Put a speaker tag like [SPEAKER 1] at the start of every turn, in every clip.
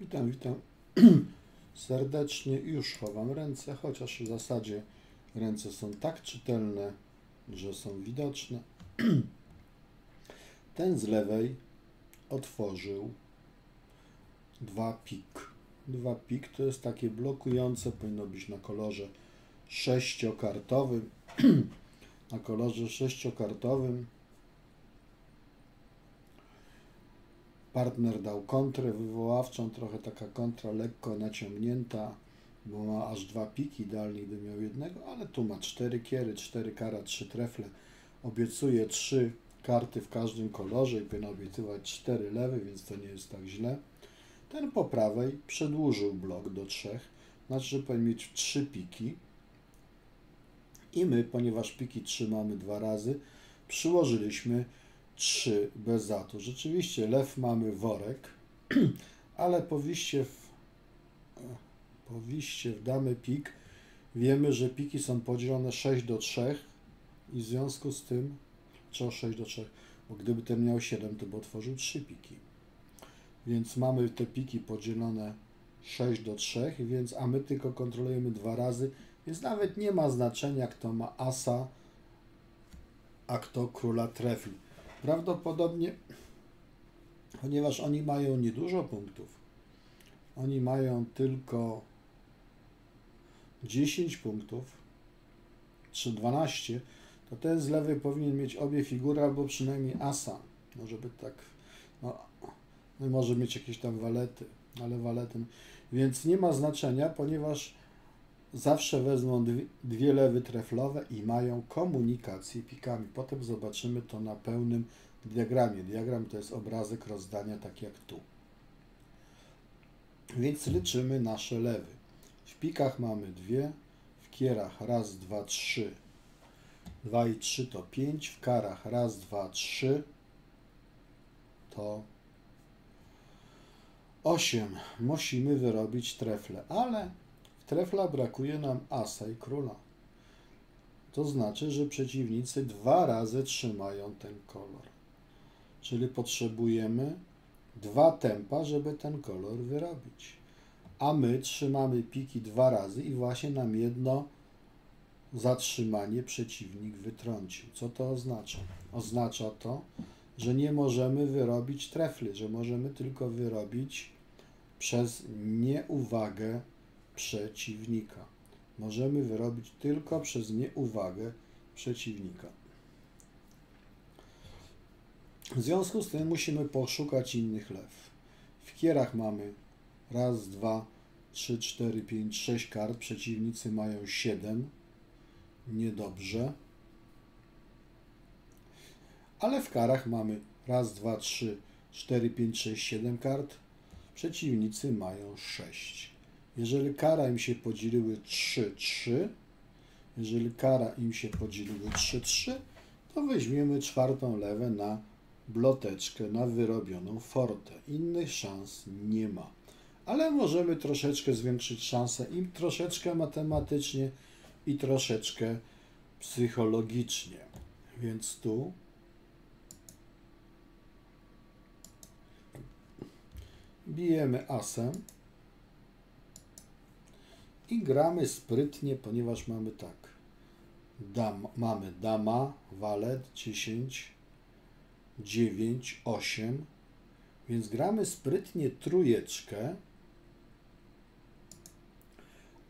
[SPEAKER 1] Witam, witam serdecznie. Już chowam ręce, chociaż w zasadzie ręce są tak czytelne, że są widoczne. Ten z lewej otworzył dwa pik. Dwa pik to jest takie blokujące, powinno być na kolorze sześciokartowym. na kolorze sześciokartowym Partner dał kontrę wywoławczą, trochę taka kontra lekko naciągnięta, bo ma aż dwa piki, idealnie gdy miał jednego, ale tu ma cztery kiery, cztery kara, trzy trefle. Obiecuje trzy karty w każdym kolorze i powinien obiecywać cztery lewy, więc to nie jest tak źle. Ten po prawej przedłużył blok do trzech, znaczy, że powinien mieć trzy piki. I my, ponieważ piki trzymamy dwa razy, przyłożyliśmy 3 bez zatu. Rzeczywiście lew mamy worek, ale po wiście w, po wiście w damy pik wiemy, że piki są podzielone 6 do 3 i w związku z tym, co 6 do 3, bo gdyby ten miał 7, to by otworzył 3 piki. Więc mamy te piki podzielone 6 do 3, więc, a my tylko kontrolujemy dwa razy, więc nawet nie ma znaczenia, kto ma asa, a kto króla trefli. Prawdopodobnie, ponieważ oni mają niedużo punktów, oni mają tylko 10 punktów, czy 12, to ten z lewej powinien mieć obie figury albo przynajmniej asa. Może być tak, no, no może mieć jakieś tam walety, ale walety. Więc nie ma znaczenia, ponieważ zawsze wezmą dwie lewy treflowe i mają komunikację pikami. Potem zobaczymy to na pełnym diagramie. Diagram to jest obrazek rozdania, tak jak tu. Więc liczymy nasze lewy. W pikach mamy dwie, w kierach raz, dwa, trzy. Dwa i trzy to pięć, w karach raz, dwa, trzy to osiem. Musimy wyrobić trefle, ale trefla brakuje nam asa i króla. To znaczy, że przeciwnicy dwa razy trzymają ten kolor. Czyli potrzebujemy dwa tempa, żeby ten kolor wyrobić. A my trzymamy piki dwa razy i właśnie nam jedno zatrzymanie przeciwnik wytrącił. Co to oznacza? Oznacza to, że nie możemy wyrobić trefli, że możemy tylko wyrobić przez nieuwagę przeciwnika. Możemy wyrobić tylko przez nieuwagę przeciwnika. W związku z tym musimy poszukać innych lew. W kierach mamy raz, dwa, trzy, cztery, pięć, sześć kart. Przeciwnicy mają siedem. Niedobrze. Ale w karach mamy raz, dwa, trzy, cztery, pięć, sześć, siedem kart. Przeciwnicy mają sześć. Jeżeli kara im się podzieliły 3-3, jeżeli kara im się podzieliły 3-3, to weźmiemy czwartą lewę na bloteczkę, na wyrobioną fortę. Innych szans nie ma. Ale możemy troszeczkę zwiększyć szanse i troszeczkę matematycznie, i troszeczkę psychologicznie. Więc tu bijemy asem i gramy sprytnie, ponieważ mamy tak. Dam, mamy dama, walet, 10, 9, 8. Więc gramy sprytnie trójeczkę,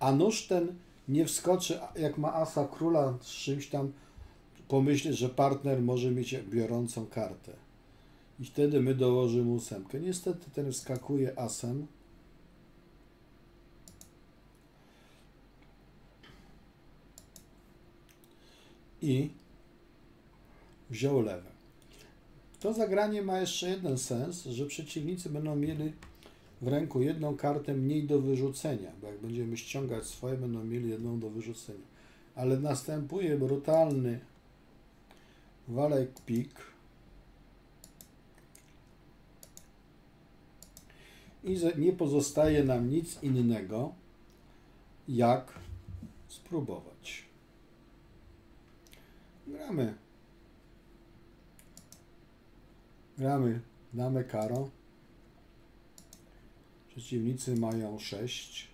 [SPEAKER 1] a nóż ten nie wskoczy, jak ma asa króla z czymś tam, pomyśleć, że partner może mieć biorącą kartę. I wtedy my dołożymy ósemkę. Niestety ten wskakuje asem, i wziął lewe. To zagranie ma jeszcze jeden sens, że przeciwnicy będą mieli w ręku jedną kartę mniej do wyrzucenia, bo jak będziemy ściągać swoje, będą mieli jedną do wyrzucenia. Ale następuje brutalny walek pik i nie pozostaje nam nic innego, jak spróbować. Gramy. Gramy. Damy karo. Przeciwnicy mają 6.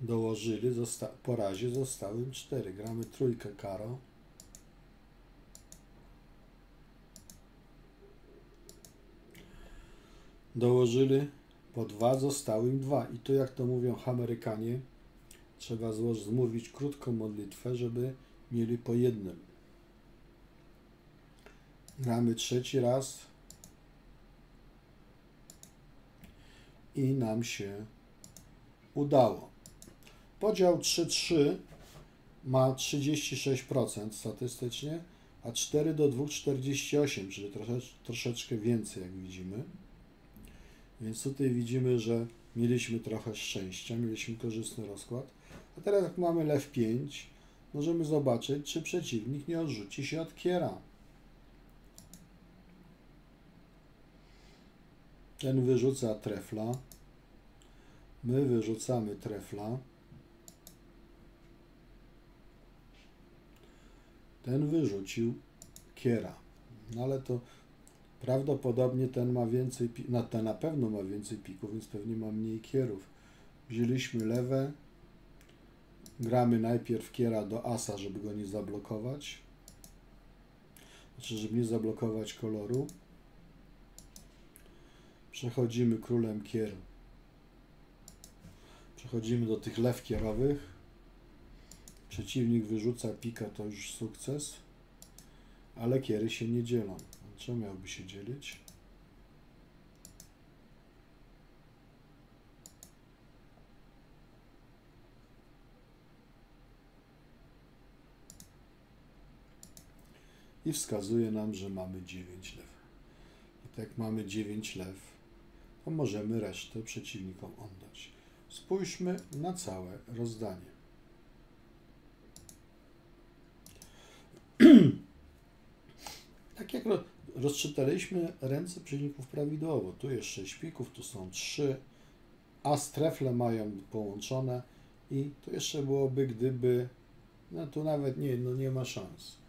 [SPEAKER 1] Dołożyli, zosta- po razie zostały im 4. Gramy trójkę karo. Dołożyli po 2, zostały im 2. I tu jak to mówią Amerykanie, trzeba złożyć, zmówić krótką modlitwę, żeby mieli po jednym. Gramy trzeci raz. I nam się udało. Podział 3-3 ma 36% statystycznie, a 4 do 2 48, czyli trosze, troszeczkę więcej, jak widzimy. Więc tutaj widzimy, że mieliśmy trochę szczęścia, mieliśmy korzystny rozkład. A teraz jak mamy lew 5, możemy zobaczyć, czy przeciwnik nie odrzuci się od kiera. Ten wyrzuca trefla. My wyrzucamy trefla. Ten wyrzucił kiera. No ale to prawdopodobnie ten ma więcej, na, ten na pewno ma więcej pików, więc pewnie ma mniej kierów. Wzięliśmy lewe. Gramy najpierw kiera do asa, żeby go nie zablokować. Znaczy, żeby nie zablokować koloru. Przechodzimy królem kier. Przechodzimy do tych lew kierowych. Przeciwnik wyrzuca pika, to już sukces. Ale kiery się nie dzielą. Czemu miałby się dzielić? I wskazuje nam, że mamy 9 lew. I tak mamy 9 lew, to możemy resztę przeciwnikom oddać. Spójrzmy na całe rozdanie. tak jak ro- rozczytaliśmy ręce przeciwników prawidłowo, tu jest 6 pików, tu są 3, a strefle mają połączone i to jeszcze byłoby, gdyby, no tu nawet nie, no nie ma szans.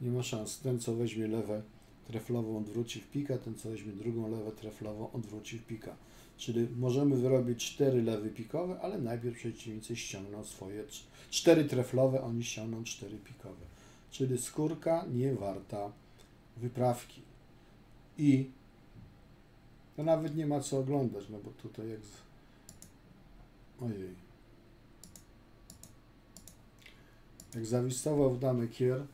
[SPEAKER 1] Nie ma szans. Ten, co weźmie lewę treflową, odwróci w pika, ten, co weźmie drugą lewę treflową, odwróci w pika. Czyli możemy wyrobić cztery lewy pikowe, ale najpierw przeciwnicy ściągną swoje cz- cztery treflowe, oni ściągną cztery pikowe. Czyli skórka nie warta wyprawki. I to nawet nie ma co oglądać, no bo tutaj jak. Ojej. Jak zawistował w damę kier,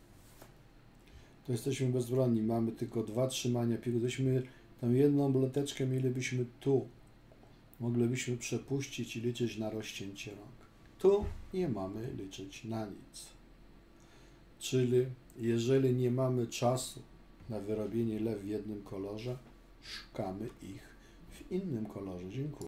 [SPEAKER 1] to jesteśmy bezbronni. Mamy tylko dwa trzymania piłki. Gdybyśmy tą jedną bleteczkę mielibyśmy tu, moglibyśmy przepuścić i liczyć na rozcięcie rąk. Tu nie mamy liczyć na nic. Czyli jeżeli nie mamy czasu na wyrobienie lew w jednym kolorze, szukamy ich w innym kolorze. Dziękuję.